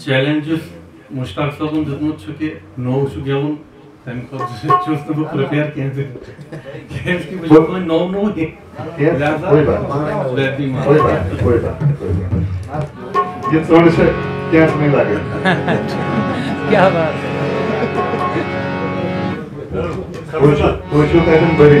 Challenges Mushtaq साहबन दितमुत छु कि नौ छु गेवन तम खत छुस न प्रिपेयर केन कि बजो नौ नौ ही। कोई बात लेती माँ कोई बात कोई बात कोई बात ये थोड़े से क्या नहीं लगे। क्या बात है? वो जो कहते बड़ी।